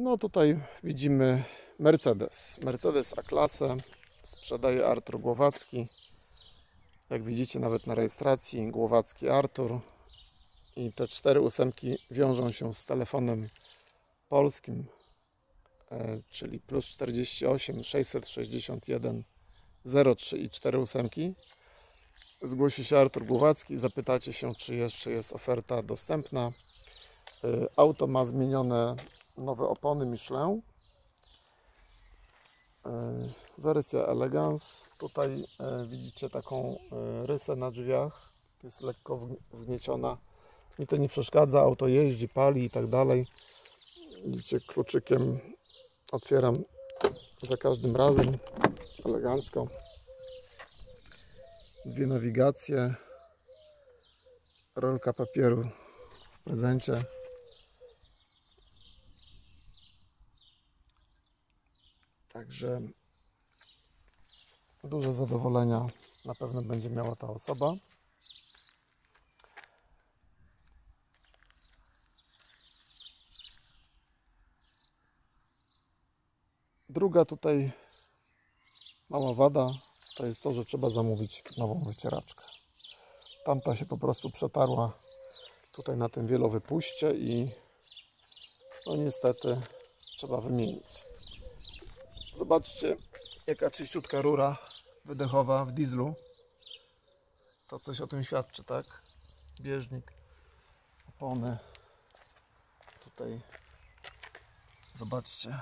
No tutaj widzimy Mercedes. Mercedes A-klasę sprzedaje Artur Głowacki. Jak widzicie nawet na rejestracji Głowacki Artur. I te cztery ósemki wiążą się z telefonem polskim, e, czyli plus 48 661 03 i 4 ósemki. Zgłosi się Artur Głowacki, zapytacie się, czy jeszcze jest oferta dostępna. Y, Auto ma zmienione nowe opony Michelin. Y, Wersja Elegance. Tutaj y, widzicie taką y, rysę na drzwiach. Jest lekko wgn- wgnieciona. Mi to nie przeszkadza. Auto jeździ, pali i tak dalej. Widzicie, kluczykiem otwieram za każdym razem. Elegancko. Dwie nawigacje. Rolka papieru w prezencie. Także dużo zadowolenia na pewno będzie miała ta osoba. Druga tutaj mała wada to jest to, że trzeba zamówić nową wycieraczkę. Tamta się po prostu przetarła tutaj na tym wielowypuście i no niestety trzeba wymienić. Zobaczcie, jaka czyściutka rura wydechowa w dieslu. To coś o tym świadczy, tak? Bieżnik, opony. Tutaj zobaczcie,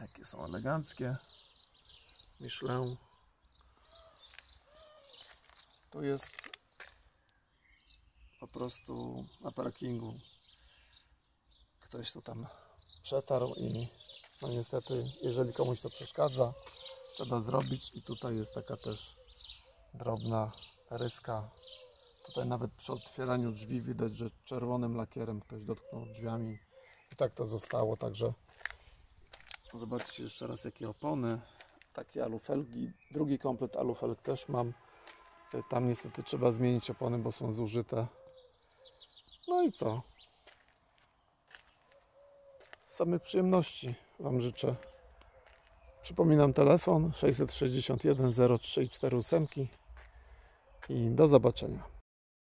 jakie są eleganckie. Michelin. Tu jest po prostu na parkingu. Ktoś tu tam przetarł i no niestety, jeżeli komuś to przeszkadza, trzeba zrobić i tutaj jest taka też drobna ryska. Tutaj nawet przy otwieraniu drzwi widać, że czerwonym lakierem ktoś dotknął drzwiami i tak to zostało, także zobaczcie jeszcze raz jakie opony, takie alufelgi, drugi komplet alufelg też mam. Tam niestety trzeba zmienić opony, bo są zużyte. No i co? Samych przyjemności Wam życzę. Przypominam telefon 661 03 48 i do zobaczenia.